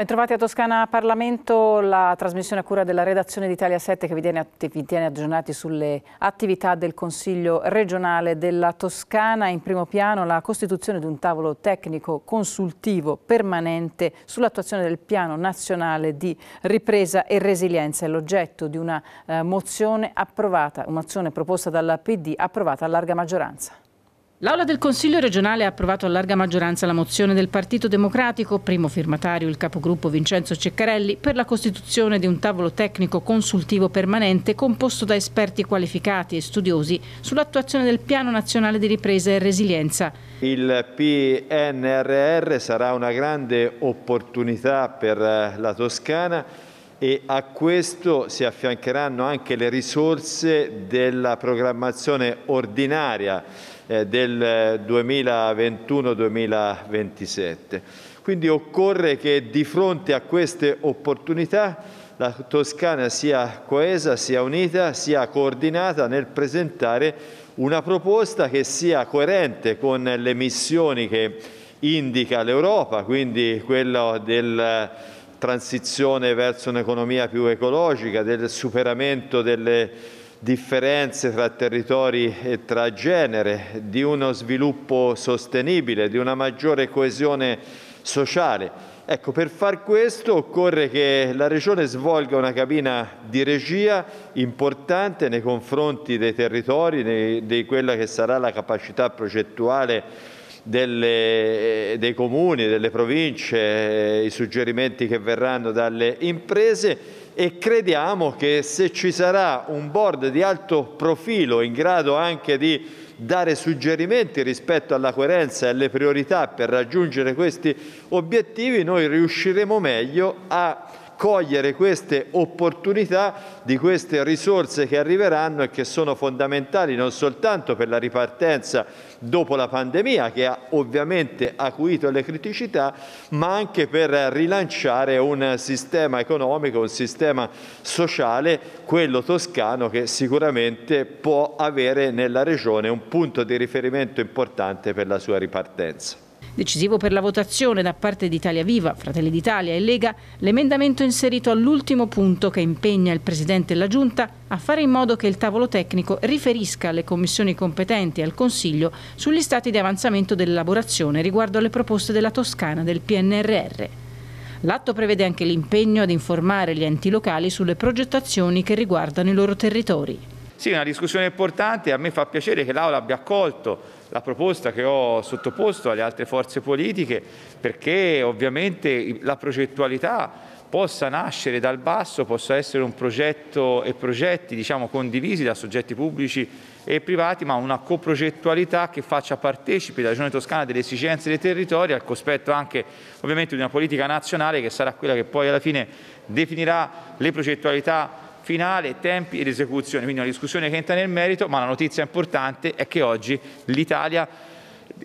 Bentrovati a Toscana Parlamento, la trasmissione a cura della redazione di Italia 7 che vi tiene, vi tiene, aggiornati sulle attività del Consiglio regionale della Toscana. In primo piano la costituzione di un tavolo tecnico consultivo permanente sull'attuazione del piano nazionale di ripresa e resilienza. È l'oggetto di una eh, mozione approvata, una mozione proposta dalla PD approvata a larga maggioranza. L'Aula del Consiglio regionale ha approvato a larga maggioranza la mozione del Partito Democratico, primo firmatario il capogruppo Vincenzo Ceccarelli, per la costituzione di un tavolo tecnico consultivo permanente composto da esperti qualificati e studiosi sull'attuazione del Piano Nazionale di Ripresa e Resilienza. Il PNRR sarà una grande opportunità per la Toscana e a questo si affiancheranno anche le risorse della programmazione ordinaria eh, del 2021-2027. Quindi occorre che di fronte a queste opportunità la Toscana sia coesa, sia unita, sia coordinata nel presentare una proposta che sia coerente con le missioni che indica l'Europa, quindi quello del transizione verso un'economia più ecologica, del superamento delle differenze tra territori e tra genere, di uno sviluppo sostenibile, di una maggiore coesione sociale. Ecco, per far questo occorre che la Regione svolga una cabina di regia importante nei confronti dei territori, di quella che sarà la capacità progettuale delle, dei comuni, delle province, i suggerimenti che verranno dalle imprese e crediamo che se ci sarà un board di alto profilo in grado anche di dare suggerimenti rispetto alla coerenza e alle priorità per raggiungere questi obiettivi, noi riusciremo meglio a cogliere queste opportunità di queste risorse che arriveranno e che sono fondamentali non soltanto per la ripartenza dopo la pandemia che ha ovviamente acuito le criticità ma anche per rilanciare un sistema economico, un sistema sociale, quello toscano che sicuramente può avere nella regione un punto di riferimento importante per la sua ripartenza. Decisivo per la votazione da parte di Italia Viva, Fratelli d'Italia e Lega l'emendamento inserito all'ultimo punto che impegna il Presidente e la Giunta a fare in modo che il tavolo tecnico riferisca alle commissioni competenti e al Consiglio sugli stati di avanzamento dell'elaborazione riguardo alle proposte della Toscana del PNRR. L'atto prevede anche l'impegno ad informare gli enti locali sulle progettazioni che riguardano i loro territori. Sì, è una discussione importante, a me fa piacere che l'Aula abbia accolto la proposta che ho sottoposto alle altre forze politiche perché ovviamente la progettualità possa nascere dal basso, possa essere un progetto e progetti diciamo, condivisi da soggetti pubblici e privati, ma una coprogettualità che faccia partecipi la Regione Toscana delle esigenze dei territori al cospetto anche ovviamente di una politica nazionale che sarà quella che poi alla fine definirà le progettualità finale, tempi ed esecuzione, quindi una discussione che entra nel merito, ma la notizia importante è che oggi l'Italia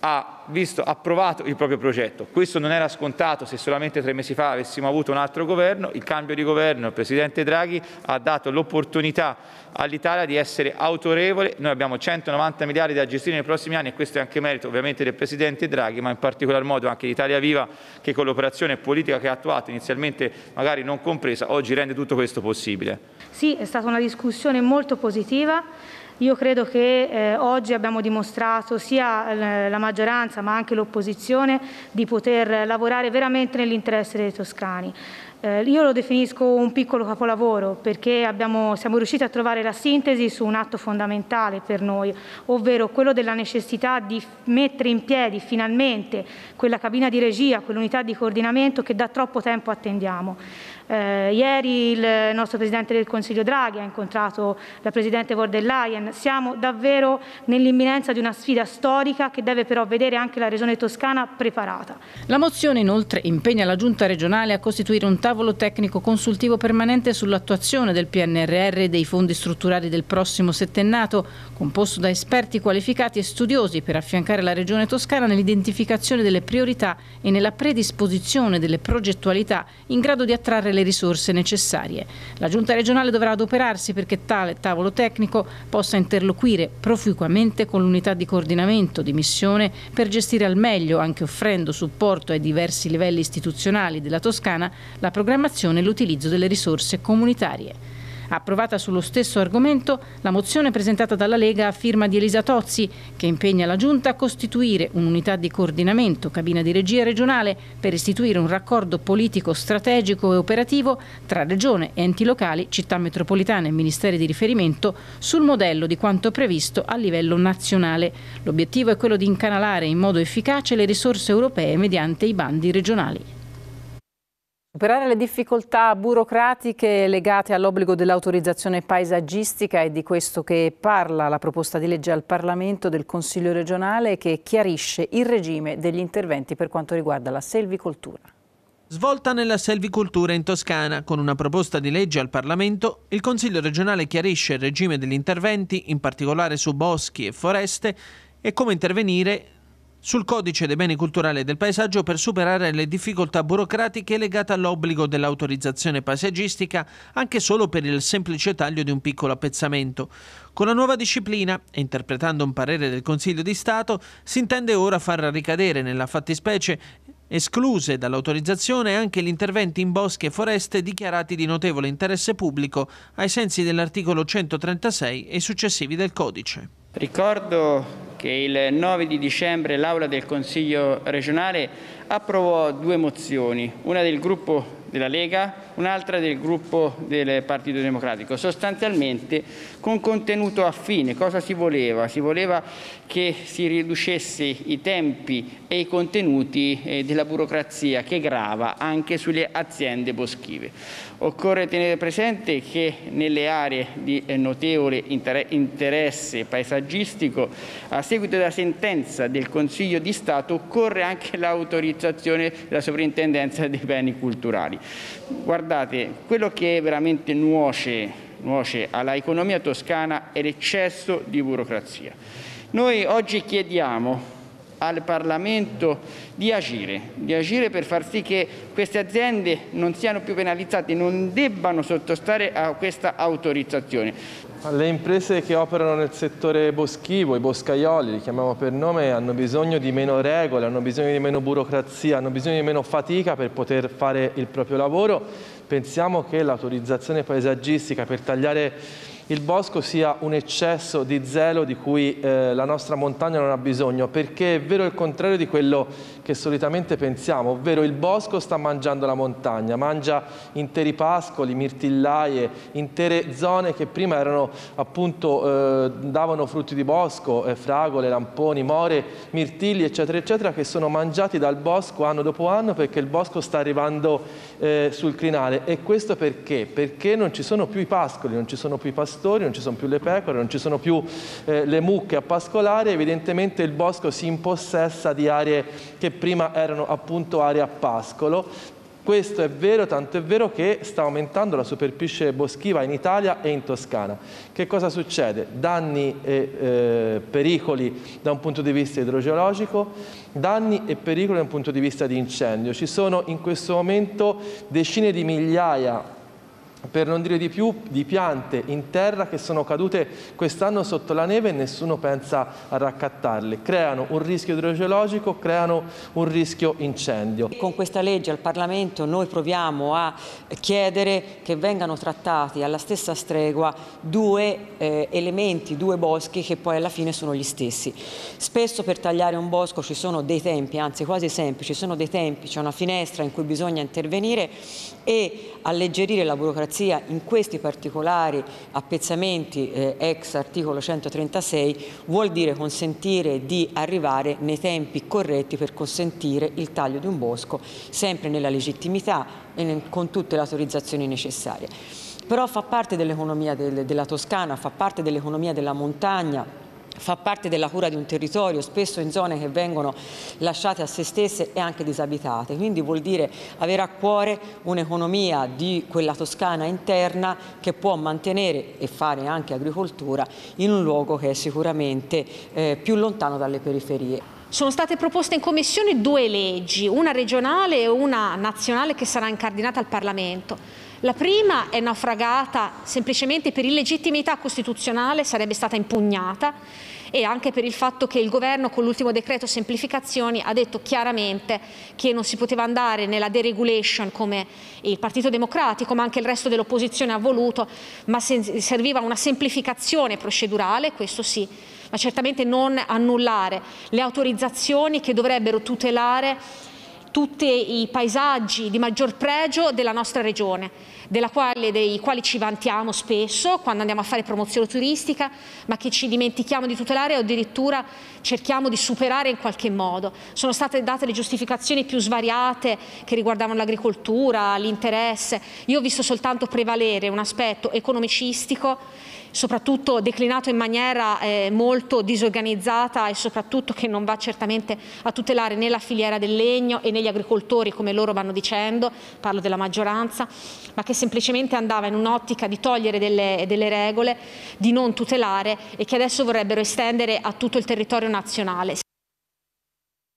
ha visto approvato il proprio progetto. Questo non era scontato se solamente tre mesi fa avessimo avuto un altro governo. Il cambio di governo, il Presidente Draghi ha dato l'opportunità all'Italia di essere autorevole. Noi abbiamo 190 miliardi da gestire nei prossimi anni e questo è anche merito ovviamente del Presidente Draghi, ma in particolar modo anche di Italia Viva che con l'operazione politica che ha attuato, inizialmente magari non compresa, oggi rende tutto questo possibile. Sì, è stata una discussione molto positiva. Io credo che eh, oggi abbiamo dimostrato sia eh, la maggioranza ma anche l'opposizione di poter lavorare veramente nell'interesse dei toscani. Eh, io lo definisco un piccolo capolavoro perché abbiamo, siamo riusciti a trovare la sintesi su un atto fondamentale per noi, ovvero quello della necessità di mettere in piedi finalmente quella cabina di regia, quell'unità di coordinamento che da troppo tempo attendiamo. Eh, ieri il nostro Presidente del Consiglio Draghi ha incontrato la Presidente von der Leyen. Siamo davvero nell'imminenza di una sfida storica che deve però vedere anche la Regione Toscana preparata. La mozione inoltre impegna la Giunta regionale a costituire un tavolo tecnico consultivo permanente sull'attuazione del PNRR e dei fondi strutturali del prossimo settennato, composto da esperti qualificati e studiosi per affiancare la Regione Toscana nell'identificazione delle priorità e nella predisposizione delle progettualità in grado di attrarre le risorse necessarie. La Giunta regionale dovrà adoperarsi perché tale tavolo tecnico possa interloquire proficuamente con l'unità di coordinamento di missione per gestire al meglio, anche offrendo supporto ai diversi livelli istituzionali della Toscana, la programmazione e l'utilizzo delle risorse comunitarie. Approvata sullo stesso argomento la mozione presentata dalla Lega a firma di Elisa Tozzi, che impegna la Giunta a costituire un'unità di coordinamento, cabina di regia regionale, per istituire un raccordo politico strategico e operativo tra Regione, enti locali, città metropolitane e ministeri di riferimento sul modello di quanto previsto a livello nazionale. L'obiettivo è quello di incanalare in modo efficace le risorse europee mediante i bandi regionali. Superare le difficoltà burocratiche legate all'obbligo dell'autorizzazione paesaggistica è di questo che parla la proposta di legge al Parlamento del Consiglio regionale che chiarisce il regime degli interventi per quanto riguarda la selvicoltura. Svolta nella selvicoltura in Toscana, con una proposta di legge al Parlamento, il Consiglio regionale chiarisce il regime degli interventi, in particolare su boschi e foreste, e come intervenire sul codice dei beni culturali e del paesaggio per superare le difficoltà burocratiche legate all'obbligo dell'autorizzazione paesaggistica anche solo per il semplice taglio di un piccolo appezzamento. Con la nuova disciplina, e interpretando un parere del Consiglio di Stato, si intende ora far ricadere nella fattispecie escluse dall'autorizzazione anche gli interventi in boschi e foreste dichiarati di notevole interesse pubblico ai sensi dell'articolo 136 e successivi del codice. Ricordo che il 9 di dicembre l'Aula del Consiglio regionale approvò due mozioni, una del gruppo della Lega, un'altra del gruppo del Partito Democratico, sostanzialmente con contenuto affine. Cosa si voleva? Si voleva che si riducesse i tempi e i contenuti eh, della burocrazia che grava anche sulle aziende boschive. Occorre tenere presente che nelle aree di eh, notevole interesse paesaggistico, a seguito della sentenza del Consiglio di Stato, occorre anche l'autorizzazione della sovrintendenza dei beni culturali. Guardate, quello che veramente nuoce, nuoce alla economia toscana è l'eccesso di burocrazia. Noi oggi chiediamo al Parlamento di agire, di agire per far sì che queste aziende non siano più penalizzate, non debbano sottostare a questa autorizzazione. Le imprese che operano nel settore boschivo, i boscaioli, li chiamiamo per nome, hanno bisogno di meno regole, hanno bisogno di meno burocrazia, hanno bisogno di meno fatica per poter fare il proprio lavoro. Pensiamo che l'autorizzazione paesaggistica per tagliare il bosco sia un eccesso di zelo di cui eh, la nostra montagna non ha bisogno, perché è vero il contrario di quello che solitamente pensiamo, ovvero il bosco sta mangiando la montagna, mangia interi pascoli, mirtillaie, intere zone che prima erano appunto, eh, davano frutti di bosco, eh, fragole, lamponi, more, mirtilli, eccetera, eccetera, che sono mangiati dal bosco anno dopo anno perché il bosco sta arrivando eh, sul crinale. E questo perché? Perché non ci sono più i pascoli, non ci sono più i pastori, pastori, non ci sono più le pecore, non ci sono più eh, le mucche a pascolare, evidentemente il bosco si impossessa di aree che prima erano appunto aree a pascolo. Questo è vero, tanto è vero che sta aumentando la superficie boschiva in Italia e in Toscana. Che cosa succede? Danni e eh, pericoli da un punto di vista idrogeologico, danni e pericoli da un punto di vista di incendio. Ci sono in questo momento decine di migliaia per non dire di più, di piante in terra che sono cadute quest'anno sotto la neve e nessuno pensa a raccattarle. Creano un rischio idrogeologico, creano un rischio incendio. Con questa legge al Parlamento noi proviamo a chiedere che vengano trattati alla stessa stregua due eh, elementi, due boschi che poi alla fine sono gli stessi. Spesso per tagliare un bosco ci sono dei tempi, anzi quasi sempre ci sono dei tempi, c'è una finestra in cui bisogna intervenire e alleggerire la burocrazia in questi particolari appezzamenti eh, ex articolo 136 vuol dire consentire di arrivare nei tempi corretti per consentire il taglio di un bosco, sempre nella legittimità e con tutte le autorizzazioni necessarie. Però fa parte dell'economia del, della Toscana, fa parte dell'economia della montagna, fa parte della cura di un territorio, spesso in zone che vengono lasciate a se stesse e anche disabitate, quindi vuol dire avere a cuore un'economia di quella toscana interna che può mantenere e fare anche agricoltura in un luogo che è sicuramente eh, più lontano dalle periferie. sono state proposte in Commissione due leggi, una regionale e una nazionale che sarà incardinata al Parlamento. La prima è naufragata semplicemente per illegittimità costituzionale, sarebbe stata impugnata e anche per il fatto che il governo con l'ultimo decreto semplificazioni ha detto chiaramente che non si poteva andare nella deregulation come il Partito Democratico ma anche il resto dell'opposizione ha voluto, ma serviva una semplificazione procedurale, questo sì, ma certamente non annullare le autorizzazioni che dovrebbero tutelare tutti i paesaggi di maggior pregio della nostra regione, quale, dei quali ci vantiamo spesso quando andiamo a fare promozione turistica, ma che ci dimentichiamo di tutelare o addirittura cerchiamo di superare in qualche modo. Sono state date le giustificazioni più svariate che riguardavano l'agricoltura, l'interesse. Io ho visto soltanto prevalere un aspetto economicistico soprattutto declinato in maniera eh, molto disorganizzata e soprattutto che non va certamente a tutelare né la filiera del legno e né gli agricoltori come loro vanno dicendo, parlo della maggioranza, ma che semplicemente andava in un'ottica di togliere delle, delle regole, di non tutelare e che adesso vorrebbero estendere a tutto il territorio nazionale.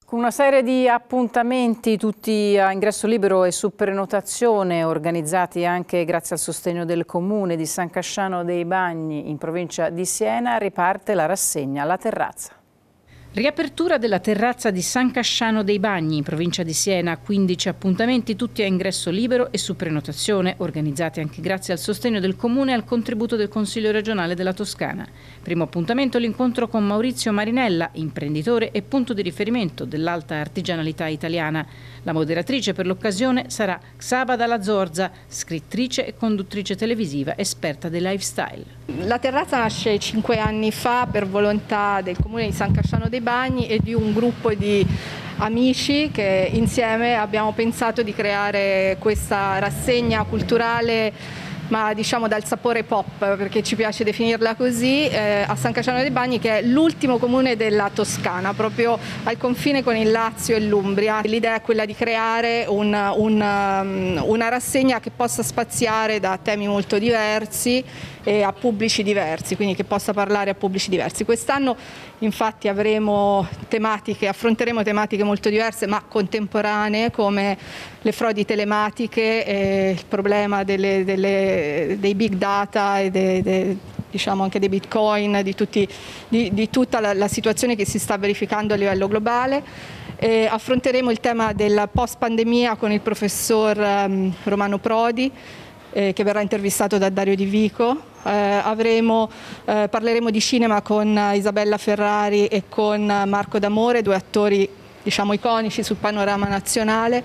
Con una serie di appuntamenti tutti a ingresso libero e su prenotazione organizzati anche grazie al sostegno del comune di San Casciano dei Bagni in provincia di Siena riparte la rassegna alla terrazza. Riapertura della terrazza di San Casciano dei Bagni, in provincia di Siena, 15 appuntamenti tutti a ingresso libero e su prenotazione, organizzati anche grazie al sostegno del Comune e al contributo del Consiglio regionale della Toscana. Primo appuntamento l'incontro con Maurizio Marinella, imprenditore e punto di riferimento dell'alta artigianalità italiana. La moderatrice per l'occasione sarà Xaba Dalla Zorza, scrittrice e conduttrice televisiva esperta di lifestyle. La terrazza nasce cinque anni fa per volontà del Comune di San Casciano dei Bagni e di un gruppo di amici che insieme abbiamo pensato di creare questa rassegna culturale ma diciamo dal sapore pop, perché ci piace definirla così, eh, a San Casciano dei Bagni, che è l'ultimo comune della Toscana, proprio al confine con il Lazio e l'Umbria. L'idea è quella di creare un, un, um, una rassegna che possa spaziare da temi molto diversi e a pubblici diversi, quindi che possa parlare a pubblici diversi. Quest'anno infatti avremo tematiche, affronteremo tematiche molto diverse ma contemporanee come le frodi telematiche, il problema delle, delle, dei big data e de, de, diciamo anche dei bitcoin, di, tutti, di, di tutta la, la, situazione che si sta verificando a livello globale. Eh, affronteremo il tema della post pandemia con il professor um, Romano Prodi eh, che verrà intervistato da Dario Di Vico. Eh, avremo, eh, parleremo di cinema con Isabella Ferrari e con Marco D'Amore, due attori diciamo, iconici sul panorama nazionale.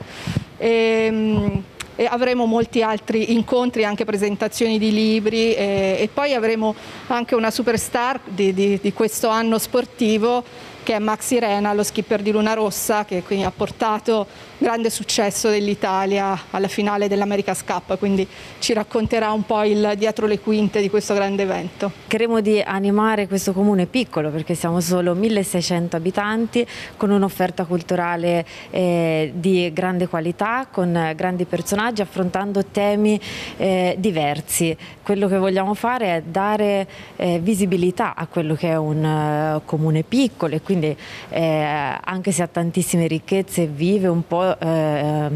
E, ehm, e avremo molti altri incontri, anche presentazioni di libri e, e poi avremo anche una superstar di, di, di questo anno sportivo che è Max Irena, lo skipper di Luna Rossa, che ha portato grande successo dell'Italia alla finale dell'America's Cup, quindi ci racconterà un po' il dietro le quinte di questo grande evento. Chiederemo di animare questo comune piccolo perché siamo solo 1600 abitanti con un'offerta culturale eh, di grande qualità, con grandi personaggi, affrontando temi eh, diversi. Quello che vogliamo fare è dare eh, visibilità a quello che è un uh, comune piccolo e quindi eh, anche se ha tantissime ricchezze vive un po' eh,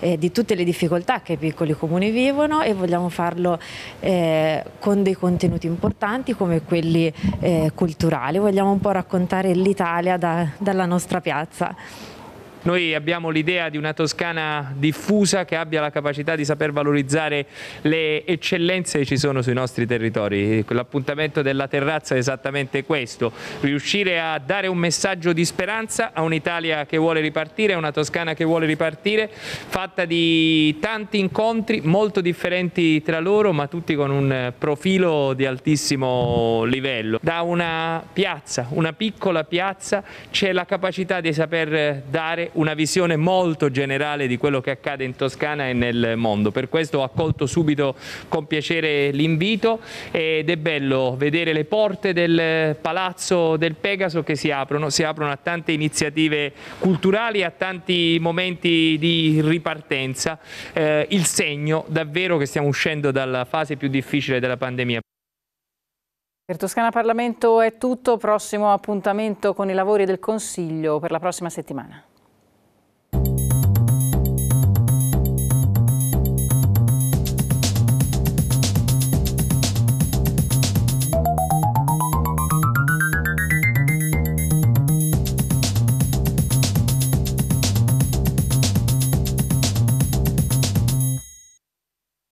eh, di tutte le difficoltà che i piccoli comuni vivono e vogliamo farlo eh, con dei contenuti importanti come quelli eh, culturali, vogliamo un po' raccontare l'Italia da, dalla nostra piazza. Noi abbiamo l'idea di una Toscana diffusa che abbia la capacità di saper valorizzare le eccellenze che ci sono sui nostri territori. L'appuntamento della terrazza è esattamente questo, riuscire a dare un messaggio di speranza a un'Italia che vuole ripartire, a una Toscana che vuole ripartire, fatta di tanti incontri molto differenti tra loro, ma tutti con un profilo di altissimo livello. Da una piazza, una piccola piazza, c'è la capacità di saper dare una visione molto generale di quello che accade in Toscana e nel mondo. Per questo ho accolto subito con piacere l'invito ed è bello vedere le porte del Palazzo del Pegaso che si aprono, si aprono a tante iniziative culturali, a tanti momenti di ripartenza, eh, il segno davvero che stiamo uscendo dalla fase più difficile della pandemia. Per Toscana Parlamento è tutto, prossimo appuntamento con i lavori del Consiglio per la prossima settimana.